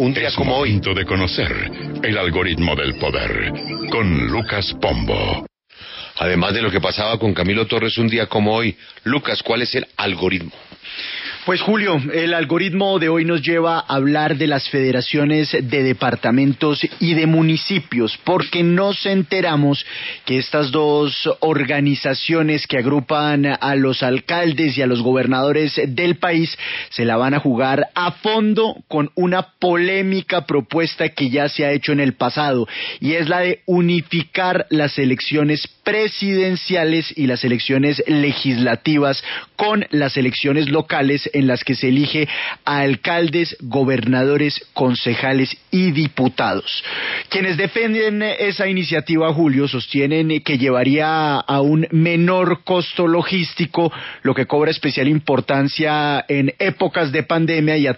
Un día es como hoy. de conocer el algoritmo del poder con Lucas Pombo. Además de lo que pasaba con Camilo Torres un día como hoy, Lucas, ¿cuál es el algoritmo? Pues Julio, el algoritmo de hoy nos lleva a hablar de las federaciones de departamentos y de municipios, porque nos enteramos que estas dos organizaciones que agrupan a los alcaldes y a los gobernadores del país se la van a jugar a fondo con una polémica propuesta que ya se ha hecho en el pasado, y es la de unificar las elecciones presidenciales y las elecciones legislativas con las elecciones locales en las que se elige a alcaldes, gobernadores, concejales y diputados. Quienes defienden esa iniciativa, Julio, sostienen que llevaría a un menor costo logístico, lo que cobra especial importancia en épocas de pandemia y a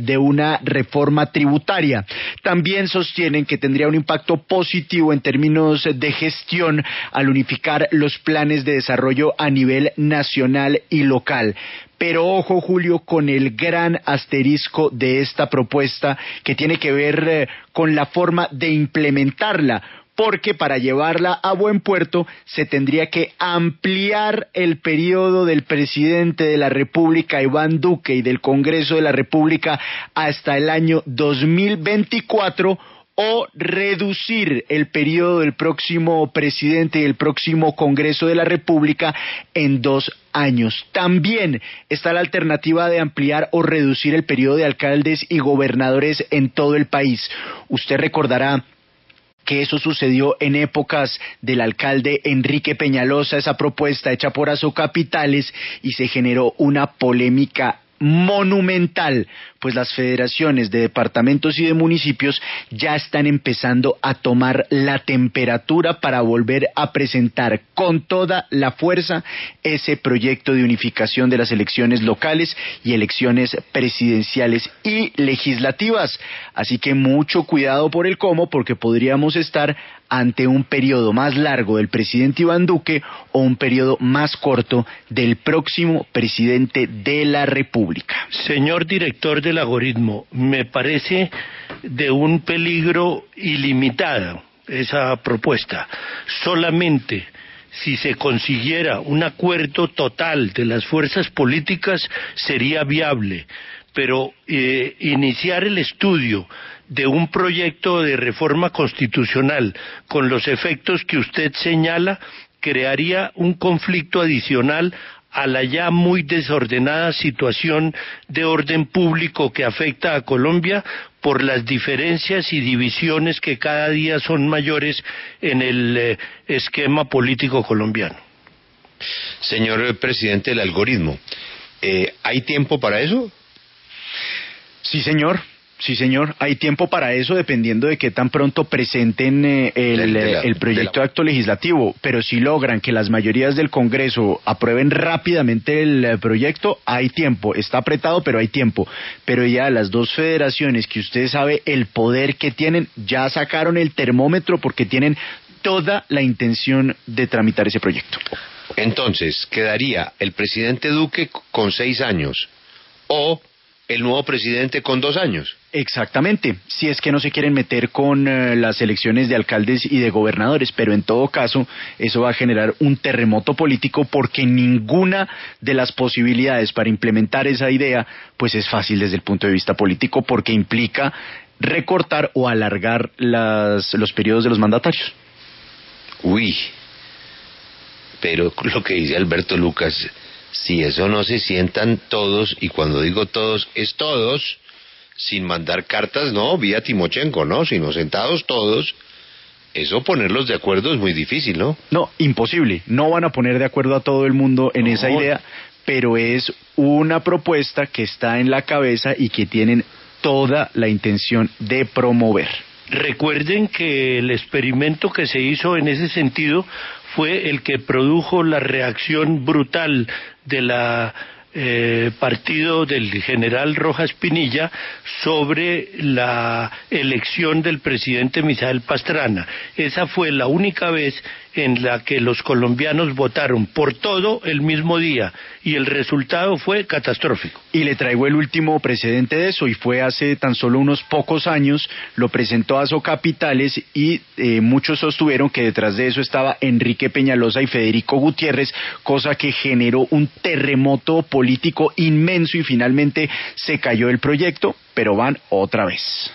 de una reforma tributaria. También sostienen que tendría un impacto positivo en términos de gestión al unificar los planes de desarrollo a nivel nacional y local. Pero ojo, Julio, con el gran asterisco de esta propuesta que tiene que ver eh, con la forma de implementarla, porque para llevarla a buen puerto se tendría que ampliar el periodo del presidente de la República, Iván Duque, y del Congreso de la República hasta el año 2024 o reducir el periodo del próximo presidente y el próximo Congreso de la República en dos años. También está la alternativa de ampliar o reducir el periodo de alcaldes y gobernadores en todo el país. Usted recordará que eso sucedió en épocas del alcalde Enrique Peñalosa, esa propuesta hecha por Aso Capitales, y se generó una polémica monumental, pues las federaciones de departamentos y de municipios ya están empezando a tomar la temperatura para volver a presentar con toda la fuerza ese proyecto de unificación de las elecciones locales y elecciones presidenciales y legislativas. Así que mucho cuidado por el cómo, porque podríamos estar ante un periodo más largo del presidente Iván Duque o un periodo más corto del próximo presidente de la República. Señor director del algoritmo, me parece de un peligro ilimitado esa propuesta. Solamente si se consiguiera un acuerdo total de las fuerzas políticas sería viable, pero eh, iniciar el estudio de un proyecto de reforma constitucional con los efectos que usted señala crearía un conflicto adicional a la ya muy desordenada situación de orden público que afecta a Colombia por las diferencias y divisiones que cada día son mayores en el eh, esquema político colombiano. Señor presidente del algoritmo, eh, ¿hay tiempo para eso? Sí, señor. Sí, señor. Hay tiempo para eso dependiendo de qué tan pronto presenten eh, el, De la- el de proyecto la- de acto legislativo. Pero si logran que las mayorías del Congreso aprueben rápidamente el eh, proyecto, hay tiempo. Está apretado, pero hay tiempo. Pero ya las dos federaciones que usted sabe el poder que tienen, ya sacaron el termómetro porque tienen toda la intención de tramitar ese proyecto. Entonces, quedaría el presidente Duque con seis años o el nuevo presidente con dos años. Exactamente, si es que no se quieren meter con eh, las elecciones de alcaldes y de gobernadores, pero en todo caso eso va a generar un terremoto político porque ninguna de las posibilidades para implementar esa idea pues es fácil desde el punto de vista político porque implica recortar o alargar las, los periodos de los mandatarios. Uy, pero lo que dice Alberto Lucas, si eso no se sientan todos, y cuando digo todos, es todos, sin mandar cartas, no, vía Timochenko, no, sino sentados todos, eso ponerlos de acuerdo es muy difícil, ¿no? No, imposible. No van a poner de acuerdo a todo el mundo en esa idea, pero es una propuesta que está en la cabeza y que tienen toda la intención de promover. Recuerden que el experimento que se hizo en ese sentido fue el que produjo la reacción brutal de la eh, partido del general Rojas Pinilla sobre la elección del presidente Misael Pastrana. Esa fue la única vez en la que los colombianos votaron por todo el mismo día y el resultado fue catastrófico. Y le traigo el último precedente de eso y fue hace tan solo unos pocos años, lo presentó a Capitales y eh, muchos sostuvieron que detrás de eso estaba Enrique Peñalosa y Federico Gutiérrez, cosa que generó un terremoto político inmenso y finalmente se cayó el proyecto, pero van otra vez.